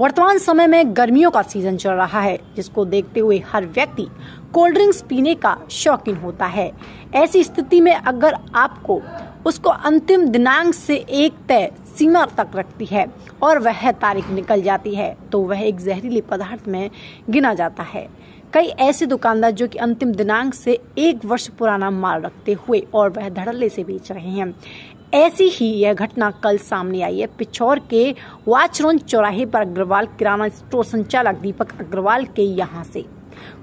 वर्तमान समय में गर्मियों का सीज़न चल रहा है, जिसको देखते हुए हर व्यक्ति कोल्ड ड्रिंक्स पीने का शौकीन होता है। ऐसी स्थिति में अगर आपको उसको अंतिम दिनांक से एक तय सीमा तक रखती है और वह तारीख निकल जाती है तो वह एक जहरीली पदार्थ में गिना जाता है। कई ऐसे दुकानदार जो कि अंतिम दिनांक से एक वर्ष पुराना माल रखते हुए और वह धड़ल्ले से बेच रहे हैं। ऐसी ही यह घटना कल सामने आई है। पिछौर के वाचरोन चौराहे पर अग्रवाल किराना स्टोर संचालक दीपक अग्रवाल के यहाँ से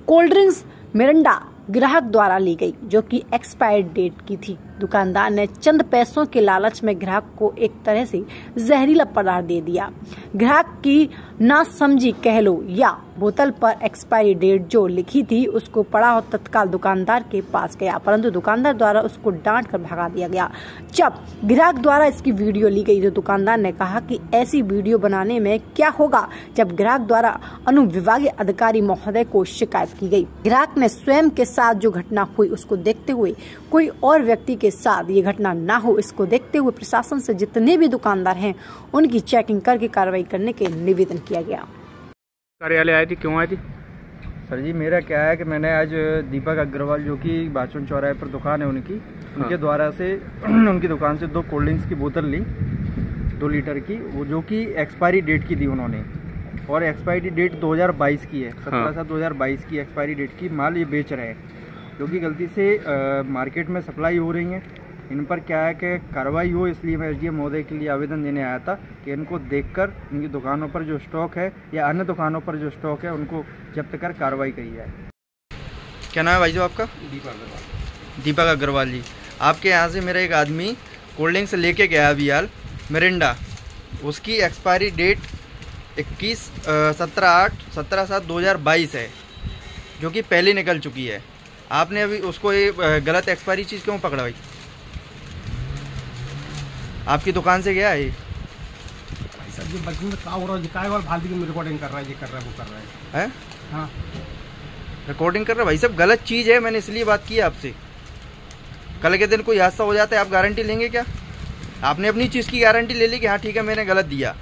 कोल्ड ड्रिंक्स मिरंडा ग्राहक द्वारा ली गई, जो कि एक्सपायर्ड डेट की थी। दुकानदार ने चंद पैसों के लालच में ग्राहक को एक तरह से जहरीला पदार्थ दे दिया। ग्राहक की ना समझी कह लो, या बोतल पर एक्सपायरी डेट जो लिखी थी, उसको पड़ा और तत्काल दुकानदार के पास गया। परंतु दुकानदार द्वारा उसको डांट कर भगा दिया गया। जब ग्राहक द्वारा इसकी वीडियो ली गई तो दुकानदार ने कहा कि ऐसी वीडियो बनाने में क्या होगा, जब ग्राहक द्वारा अनुविभागीय अधिकारी महोदय को शिकायत की गई। ग्राहक ने स्वयं के साथ जो घटना हुई, उसको देखते हुए कोई और व्यक्ति के साथ ये घटना न हो, इसको देखते हुए प्रशासन से जितने भी दुकानदार हैं, उनकी चेकिंग करके कार्रवाई करने के निवेदन किया गया कार्यालय आई थी क्यों आई थी सर जी मेरा क्या है कि मैंने आज दीपक अग्रवाल जो कि बाचन चौराहे पर दुकान है उनकी हाँ। उनके। द्वारा से उनकी दुकान से दो कोल्ड ड्रिंक्स की बोतल ली दो लीटर की वो जो कि एक्सपायरी डेट की दी उन्होंने और एक्सपायरी डेट 2022 की है सत्रह हाँ। सात 2022 की एक्सपायरी डेट की माल ये बेच रहे हैं जो कि गलती से अ, मार्केट में सप्लाई हो रही है इन पर क्या है कि कार्रवाई हो इसलिए मैं एस महोदय के लिए आवेदन देने आया था कि इनको देखकर इनकी दुकानों पर जो स्टॉक है या अन्य दुकानों पर जो स्टॉक है उनको जब्त कर कार्रवाई करी जाए। क्या नाम है भाई जो आपका? दीपक अग्रवाल। दीपक अग्रवाल जी। आपके यहाँ से मेरा एक आदमी कोल्ड ड्रिंक्स लेके गया अभी हाल मिरिंडा। उसकी एक्सपायरी डेट इक्कीस सत्रह आठ सत्रह सात दो हज़ार बाईस है जो कि पहले निकल चुकी है। आपने अभी उसको ये गलत एक्सपायरी चीज़ क्यों पकड़ा भाई? आपकी दुकान से गया है? ये? सर जी बचपन में क्या हो रहा है? काय और फालतू की रिकॉर्डिंग कर रहा है ये कर रहा है वो कर रहा है। है? हाँ। रिकॉर्डिंग कर रहे हो? भाई साहब गलत चीज़ है मैंने इसलिए बात की है आपसे। कल के दिन कोई हादसा हो जाता है आप गारंटी लेंगे क्या? आपने अपनी चीज़ की गारंटी ले ली कि हाँ ठीक है मैंने गलत दिया।